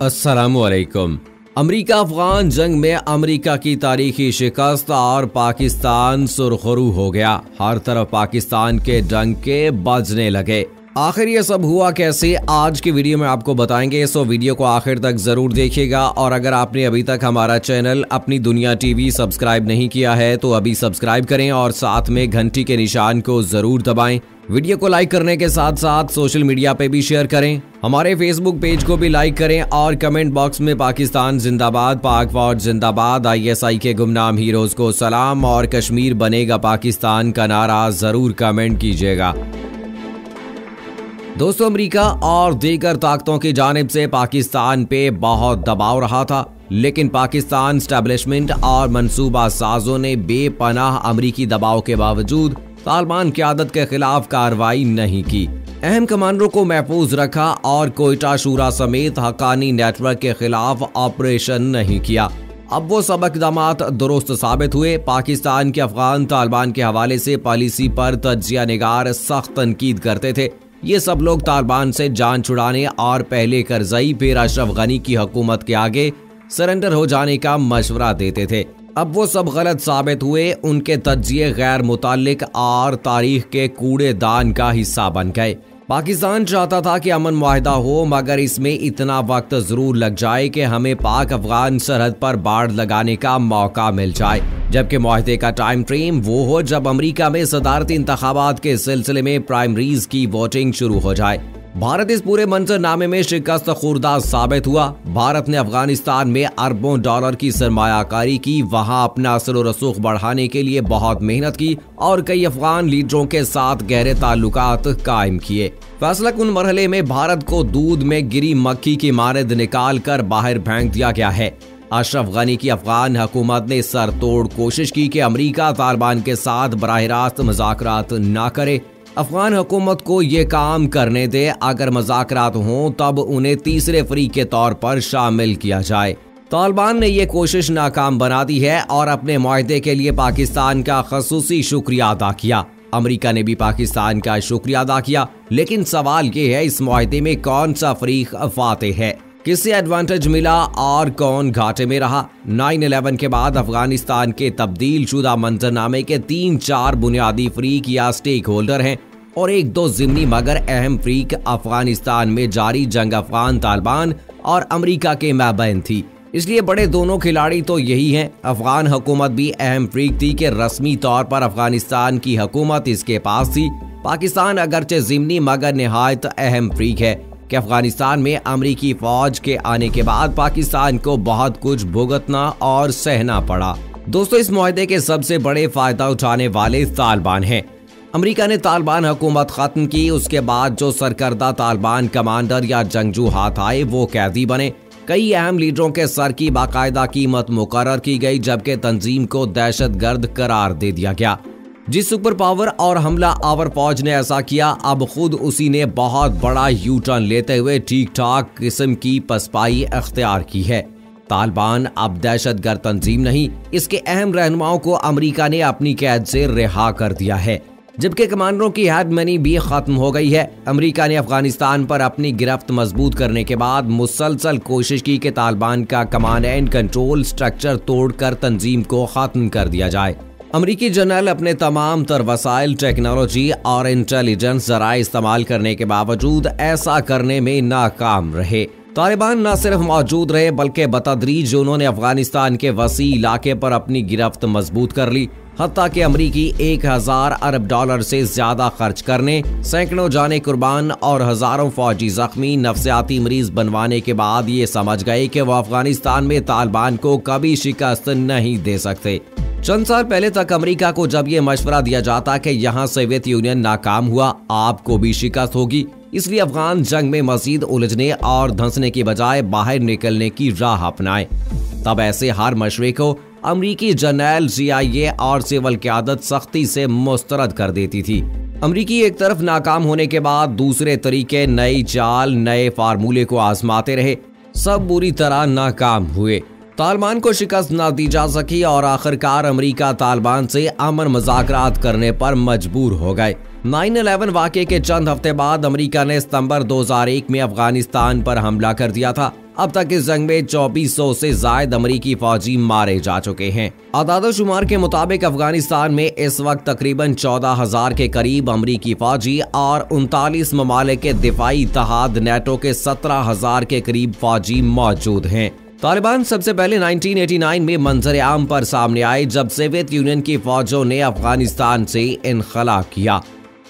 السلام علیکم۔ امریکہ افغان جنگ میں امریکہ کی تاریخی شکست اور پاکستان سرخرو ہو گیا۔ ہر طرف پاکستان کے جنگ کے بجنے لگے۔ آخر یہ سب ہوا کیسے؟ آج کی ویڈیو میں آپ کو بتائیں گے، سو ویڈیو کو آخر تک ضرور دیکھیے گا۔ اور اگر آپ نے ابھی تک ہمارا چینل اپنی دنیا ٹی وی سبسکرائب نہیں کیا ہے، تو ابھی سبسکرائب کریں اور ساتھ میں گھنٹی کے نشان کو ضرور دبائیں۔ ویڈیو کو لائک کرنے کے ساتھ ساتھ سوشل میڈیا پہ بھی شیئر کریں۔ ہمارے فیس بک پیج کو بھی لائک کریں اور کمنٹ باکس میں پاکستان زندہ باد، پاک فوج زندہ باد، آئی ایس آئی کے گمنام ہیروز کو سلام اور کشمیر بنے گا پاکستان کا نعرہ ضرور کمنٹ کیجیے گا۔ دوستو، امریکہ اور دیگر طاقتوں کی جانب سے پاکستان پہ بہت دباؤ رہا تھا، لیکن پاکستان سٹیبلشمنٹ اور منصوبہ سازوں نے بے پناہ امریکی دباؤ کے باوجود طالبان قیادت کے خلاف کاروائی نہیں کی۔ اہم کمانڈروں کو محفوظ رکھا اور کوئٹہ شورا سمیت حقانی نیٹ ورک کے خلاف آپریشن نہیں کیا۔ اب وہ سب اقدامات درست ثابت ہوئے۔ پاکستان کے افغان طالبان کے حوالے سے پالیسی پر تجزیہ نگار سخت تنقید کرتے تھے۔ یہ سب لوگ طالبان سے جان چھڑانے اور پہلے کرزئی پھر اشرف غنی کی حکومت کے آگے سرنڈر ہو جانے کا مشورہ دیتے تھے۔ اب وہ سب غلط ثابت ہوئے۔ ان کے تجزیے غیر متعلق اور تاریخ کے کوڑے دان کا حصہ بن گئے۔ پاکستان چاہتا تھا کہ امن معاہدہ ہو، مگر اس میں اتنا وقت ضرور لگ جائے کہ ہمیں پاک افغان سرحد پر باڑ لگانے کا موقع مل جائے۔ جبکہ معاہدے کا ٹائم فریم وہ ہو جب امریکہ میں صدارتی انتخابات کے سلسلے میں پرائمریز کی ووٹنگ شروع ہو جائے۔ بھارت اس پورے منظر نامے میں شکست خوردہ ثابت ہوا۔ بھارت نے افغانستان میں اربوں ڈالر کی سرمایہ کاری کی، وہاں اپنا اثر و رسوخ بڑھانے کے لیے بہت محنت کی اور کئی افغان لیڈروں کے ساتھ گہرے تعلقات قائم کیے۔ فیصلہ کن مرحلے میں بھارت کو دودھ میں گری مکھی کی مارد نکال کر باہر پھینک دیا گیا ہے۔ اشرف غنی کی افغان حکومت نے سر توڑ کوشش کی کہ امریکہ طالبان کے ساتھ براہ راست مذاکرات نہ کرے۔ افغان حکومت کو یہ کام کرنے دے، اگر مذاکرات ہوں تب انہیں تیسرے فریق کے طور پر شامل کیا جائے۔ طالبان نے یہ کوشش ناکام بنا دی ہے اور اپنے معاہدے کے لیے پاکستان کا خصوصی شکریہ ادا کیا۔ امریکہ نے بھی پاکستان کا شکریہ ادا کیا، لیکن سوال یہ ہے اس معاہدے میں کون سا فریق فاتح ہے؟ کس سے ایڈوانٹیج ملا اور کون گھاٹے میں رہا؟ نائن الیون کے بعد افغانستان کے تبدیل شدہ منظرنامے کے تین چار بنیادی فریق یا سٹیک ہولڈر ہیں۔ اور ایک دو ضمنی مگر اہم فریق افغانستان میں جاری جنگ افغان طالبان اور امریکہ کے مابین تھی۔ اس لیے بڑے دونوں کھلاڑی تو یہی ہیں۔ افغان حکومت بھی اہم فریق تھی کہ رسمی طور پر افغانستان کی حکومت اس کے پاس تھی۔ پاکستان اگرچہ ضمنی مگر نہایت اہم فریق ہے کہ افغانستان میں امریکی فوج کے آنے کے بعد پاکستان کو بہت کچھ بھگتنا اور سہنا پڑا۔ دوستو، اس معاہدے کے سب سے بڑے فائدہ اٹھانے والے طالبان ہیں۔ امریکہ نے طالبان حکومت ختم کی، اس کے بعد جو سرکردہ طالبان کمانڈر یا جنگجو ہاتھ آئے، وہ قیدی بنے۔ کئی اہم لیڈروں کے سر کی باقاعدہ قیمت مقرر کی گئی، جبکہ تنظیم کو دہشت گرد قرار دے دیا گیا۔ جس سپر پاور اور حملہ آور فوج نے ایسا کیا، اب خود اسی نے بہت بڑا یو ٹرن لیتے ہوئے ٹھیک ٹھاک قسم کی پسپائی اختیار کی ہے۔ طالبان اب دہشت گرد تنظیم نہیں، اس کے اہم رہنماؤں کو امریکہ نے اپنی قید سے رہا کر دیا ہے۔ جبکہ کمانڈروں کی ہیڈ منی بھی ختم ہو گئی ہے۔ امریکہ نے افغانستان پر اپنی گرفت مضبوط کرنے کے بعد مسلسل کوشش کی کہ طالبان کا کمانڈ اینڈ کنٹرول سٹرکچر توڑ کر تنظیم کو ختم کر دیا جائے۔ امریکی جنرل اپنے تمام تر وسائل ٹیکنالوجی اور انٹیلیجنس ذرائع استعمال کرنے کے باوجود ایسا کرنے میں ناکام رہے۔ طالبان نہ صرف موجود رہے بلکہ بتدریج انہوں نے افغانستان کے وسیع علاقے پر اپنی گرفت مضبوط کر لی۔ حتیٰ کہ امریکی ایک ہزار ارب ڈالر سے زیادہ خرچ کرنے، سینکڑوں جانے قربان اور ہزاروں فوجی زخمی نفسیاتی مریض بنوانے کے بعد یہ سمجھ گئے کہ وہ افغانستان میں طالبان کو کبھی شکست نہیں دے سکتے۔ چند سال پہلے تک امریکہ کو جب یہ مشورہ دیا جاتا کہ یہاں سویت یونین ناکام ہوا، آپ کو بھی شکست ہوگی۔ اس لیے افغان جنگ میں مزید الجھنے اور دھنسنے کی بجائے باہر نکلنے کی راہ اپنائے تب ایسے ہر مشورے کو امریکی جرنیل سی آئی اے اور سول قیادت سختی سے مسترد کر دیتی تھی۔ امریکی ایک طرف ناکام ہونے کے بعد دوسرے طریقے نئی چال، نئے فارمولے کو آزماتے رہے۔ سب بری طرح ناکام ہوئے۔ طالبان کو شکست نہ دی جا سکی اور آخرکار امریکہ طالبان سے امن مذاکرات کرنے پر مجبور ہو گئے۔ نائن الیون واقعے کے چند ہفتے بعد امریکہ نے ستمبر دو ہزار ایک میں افغانستان پر حملہ کر دیا تھا۔ اب تک اس جنگ میں چوبیس سو سے زائد امریکی فوجی مارے جا چکے ہیں۔ اعداد و شمار کے مطابق افغانستان میں اس وقت تقریباً چودہ ہزار کے قریب امریکی فوجی اور انتالیس ممالک کے دفاعی اتحاد نیٹو کے سترہ ہزار کے قریب فوجی موجود ہیں۔ طالبان سب سے پہلے 1989 میں منظر عام پر سامنے آئے، جب سویت یونین کی فوجوں نے افغانستان سے انخلا کیا۔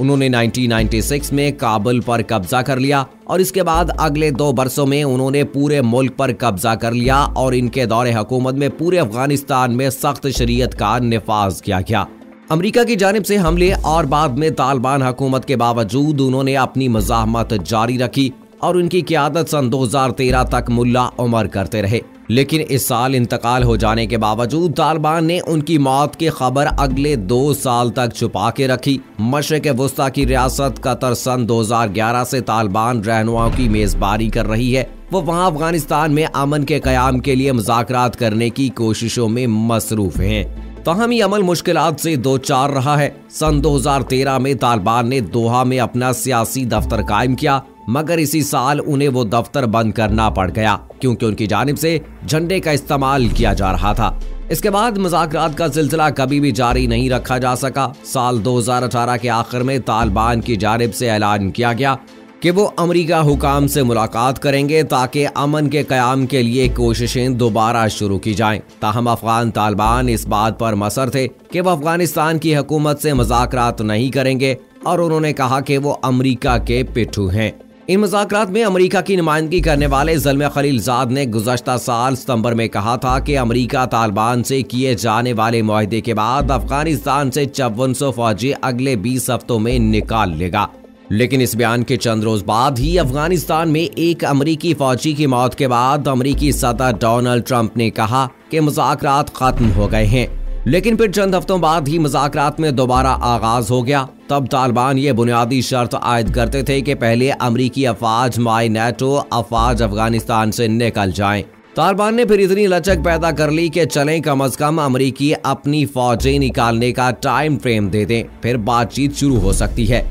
انہوں نے 1996 میں کابل پر قبضہ کر لیا اور اس کے بعد اگلے دو برسوں میں انہوں نے پورے ملک پر قبضہ کر لیا اور ان کے دور حکومت میں پورے افغانستان میں سخت شریعت کا نفاذ کیا گیا۔ امریکہ کی جانب سے حملے اور بعد میں طالبان حکومت کے باوجود انہوں نے اپنی مزاحمت جاری رکھی اور ان کی قیادت سن دو ہزار تیرہ تک ملا عمر کرتے رہے۔ لیکن اس سال انتقال ہو جانے کے باوجود طالبان نے ان کی موت کی خبر اگلے دو سال تک چھپا کے رکھی۔ مشرق وسطی کی ریاست قطر سن دو ہزار گیارہ سے طالبان رہنماؤں کی میزبانی کر رہی ہے۔ وہ وہاں افغانستان میں امن کے قیام کے لیے مذاکرات کرنے کی کوششوں میں مصروف ہیں۔ تاہمی عمل مشکلات سے دو چار رہا ہے۔ سن دو ہزار تیرہ میں طالبان نے دوہا میں اپنا سیاسی دفتر قائم کیا۔ مگر اسی سال انہیں وہ دفتر بند کرنا پڑ گیا، کیونکہ ان کی جانب سے جھنڈے کا استعمال کیا جا رہا تھا۔ اس کے بعد مذاکرات کا سلسلہ کبھی بھی جاری نہیں رکھا جا سکا۔ سال دو ہزار اٹھارہ کے آخر میں طالبان کی جانب سے اعلان کیا گیا کہ وہ امریکہ حکام سے ملاقات کریں گے تاکہ امن کے قیام کے لیے کوششیں دوبارہ شروع کی جائیں۔ تاہم افغان طالبان اس بات پر مصر تھے کہ وہ افغانستان کی حکومت سے مذاکرات نہیں کریں گے اور انہوں نے کہا کہ وہ امریکہ کے پٹھو ہیں۔ ان مذاکرات میں امریکہ کی نمائندگی کرنے والے ظلم خلیل زاد نے گزشتہ سال ستمبر میں کہا تھا کہ امریکہ طالبان سے کیے جانے والے معاہدے کے بعد افغانستان سے چون سو فوجی اگلے بیس ہفتوں میں نکال لے گا۔ لیکن اس بیان کے چند روز بعد ہی افغانستان میں ایک امریکی فوجی کی موت کے بعد امریکی صدر ڈونلڈ ٹرمپ نے کہا کہ مذاکرات ختم ہو گئے ہیں۔ لیکن پھر چند ہفتوں بعد ہی مذاکرات میں دوبارہ آغاز ہو گیا۔ تب طالبان یہ بنیادی شرط عائد کرتے تھے کہ پہلے امریکی افواج مائی نیٹو افواج افغانستان سے نکل جائیں۔ طالبان نے پھر اتنی لچک پیدا کر لی کہ چلیں کم از کم امریکی اپنی فوجیں نکالنے کا ٹائم فریم دے دیں، پھر بات چیت شروع ہو سکتی ہے۔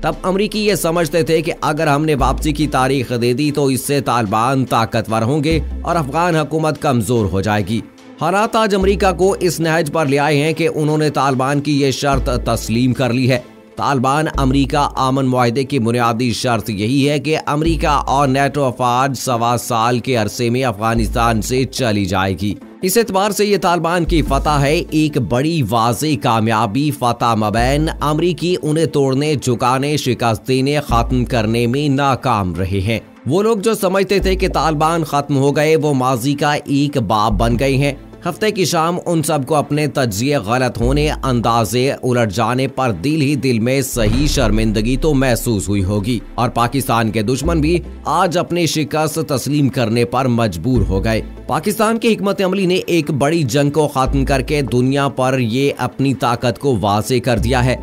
تب امریکی یہ سمجھتے تھے کہ اگر ہم نے واپسی کی تاریخ دے دی تو اس سے طالبان طاقتور ہوں گے اور افغان حکومت کمزور ہو جائے گی۔ حالات آج امریکہ کو اس نہج پر لے آئے ہیں کہ انہوں نے طالبان کی یہ شرط تسلیم کر لی ہے۔ طالبان امریکہ آمن معاہدے کی بنیادی شرط یہی ہے کہ امریکہ اور نیٹو افواج سوا سال کے عرصے میں افغانستان سے چلی جائے گی۔ اس اعتبار سے یہ طالبان کی فتح ہے۔ ایک بڑی واضح کامیابی فتح مبین۔ امریکی انہیں توڑنے، جھکانے شکست دینے ختم کرنے میں ناکام رہے ہیں۔ وہ لوگ جو سمجھتے تھے کہ طالبان ختم ہو گئے، وہ ماضی کا ایک باب بن گئے ہیں۔ ہفتے کی شام ان سب کو اپنے تجزیے غلط ہونے، اندازے الٹ جانے پر دل ہی دل میں صحیح شرمندگی تو محسوس ہوئی ہوگی۔ اور پاکستان کے دشمن بھی آج اپنی شکست تسلیم کرنے پر مجبور ہو گئے۔ پاکستان کی حکمت عملی نے ایک بڑی جنگ کو ختم کر کے دنیا پر یہ اپنی طاقت کو واضح کر دیا ہے۔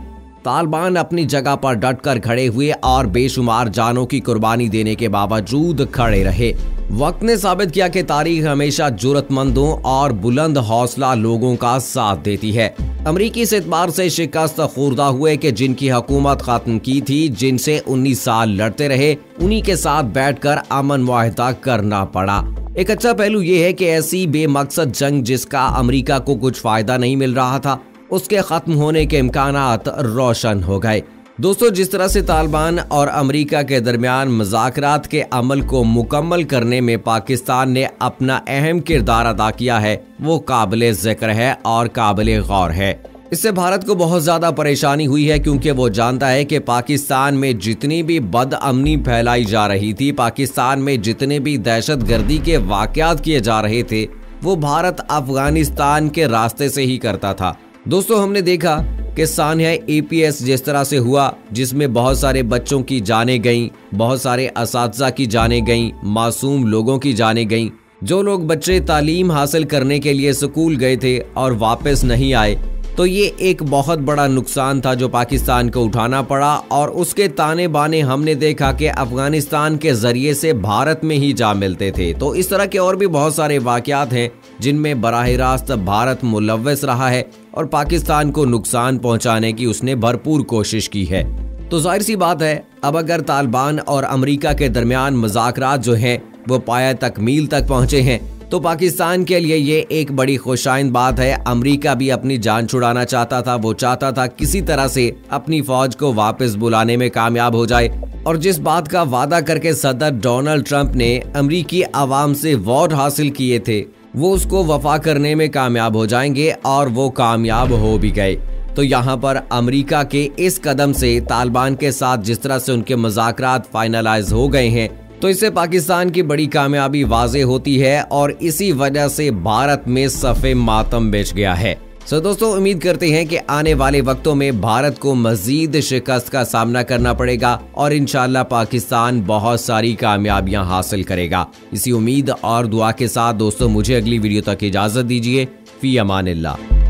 طالبان اپنی جگہ پر ڈٹ کر کھڑے ہوئے اور بے شمار جانوں کی قربانی دینے کے باوجود کھڑے رہے۔ وقت نے ثابت کیا کہ تاریخ ہمیشہ جرت مندوں اور بلند حوصلہ لوگوں کا ساتھ دیتی ہے۔ امریکی سے اعتبار سے شکست خوردہ ہوئے کہ جن کی حکومت ختم کی تھی، جن سے انیس سال لڑتے رہے، انہی کے ساتھ بیٹھ کر امن معاہدہ کرنا پڑا۔ ایک اچھا پہلو یہ ہے کہ ایسی بے مقصد جنگ جس کا امریکہ کو کچھ فائدہ نہیں مل رہا تھا اس کے ختم ہونے کے امکانات روشن ہو گئے۔ دوستو، جس طرح سے طالبان اور امریکہ کے درمیان مذاکرات کے عمل کو مکمل کرنے میں پاکستان نے اپنا اہم کردار ادا کیا ہے، وہ قابل ذکر ہے اور قابل غور ہے۔ اس سے بھارت کو بہت زیادہ پریشانی ہوئی ہے کیونکہ وہ جانتا ہے کہ پاکستان میں جتنی بھی بد امنی پھیلائی جا رہی تھی، پاکستان میں جتنے بھی دہشت گردی کے واقعات کیے جا رہے تھے، وہ بھارت افغانستان کے راستے سے ہی کرتا تھا۔ دوستو، ہم نے دیکھا کہ سانحہ اے پی ایس جس طرح سے ہوا، جس میں بہت سارے بچوں کی جانیں گئیں، بہت سارے اساتذہ کی جانیں گئیں، معصوم لوگوں کی جانیں گئیں۔ جو لوگ بچے تعلیم حاصل کرنے کے لیے سکول گئے تھے اور واپس نہیں آئے، تو یہ ایک بہت بڑا نقصان تھا جو پاکستان کو اٹھانا پڑا۔ اور اس کے تانے بانے ہم نے دیکھا کہ افغانستان کے ذریعے سے بھارت میں ہی جا ملتے تھے۔ تو اس طرح کے اور بھی بہت سارے واقعات ہیں جن میں براہ راست بھارت ملوث رہا ہے۔ اور پاکستان کو نقصان پہنچانے کی اس نے بھرپور کوشش کی ہے۔ تو ظاہر سی بات ہے، اب اگر طالبان اور امریکہ کے درمیان مذاکرات جو ہیں، وہ پایا تکمیل تک پہنچے ہیں، تو پاکستان کے لیے یہ ایک بڑی خوشائند بات ہے۔ امریکہ بھی اپنی جان چھڑانا چاہتا تھا، وہ چاہتا تھا کسی طرح سے اپنی فوج کو واپس بلانے میں کامیاب ہو جائے۔ اور جس بات کا وعدہ کر کے صدر ڈونلڈ ٹرمپ نے امریکی عوام سے ووٹ حاصل کیے تھے وہ اس کو وفا کرنے میں کامیاب ہو جائیں گے اور وہ کامیاب ہو بھی گئے۔ تو یہاں پر امریکہ کے اس قدم سے طالبان کے ساتھ جس طرح سے ان کے مذاکرات فائنلائز ہو گئے ہیں، تو اس سے پاکستان کی بڑی کامیابی واضح ہوتی ہے اور اسی وجہ سے بھارت میں صفے ماتم بیچ گیا ہے۔ سو دوستو، امید کرتے ہیں کہ آنے والے وقتوں میں بھارت کو مزید شکست کا سامنا کرنا پڑے گا اور انشاءاللہ پاکستان بہت ساری کامیابیاں حاصل کرے گا۔ اسی امید اور دعا کے ساتھ دوستو، مجھے اگلی ویڈیو تک اجازت دیجیے فی امان اللہ۔